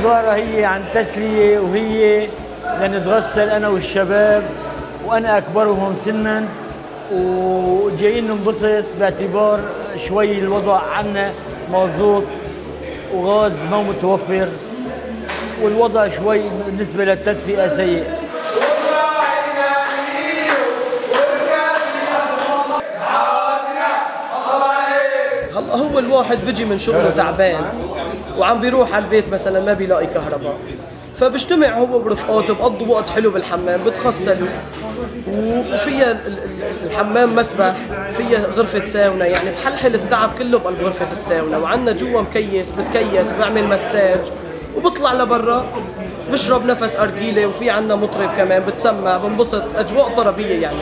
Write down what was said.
الزيارة هي عن تسلية وهي لنتغسل أنا والشباب وأنا أكبرهم سنا وجايين ننبسط باعتبار شوي الوضع عنا مضغوط وغاز ما متوفر والوضع شوي بالنسبة للتدفئة سيء. هو الواحد بيجي من شغله تعبان. وعم بيروح على البيت مثلا ما بيلاقي كهرباء. فبجتمع هو ورفقاته بقضوا وقت حلو بالحمام بتغسلوا. وفيها ال- ال- الحمام مسبح فيها غرفة ساونا يعني بحلحل التعب كله بقلب غرفة الساونا. وعنا جوا مكيس بتكيس بعمل مساج. وبطلع لبرا بشرب نفس أرجيلة وفي عنا مطرب كمان بتسمع بنبسط. أجواء طربية يعني.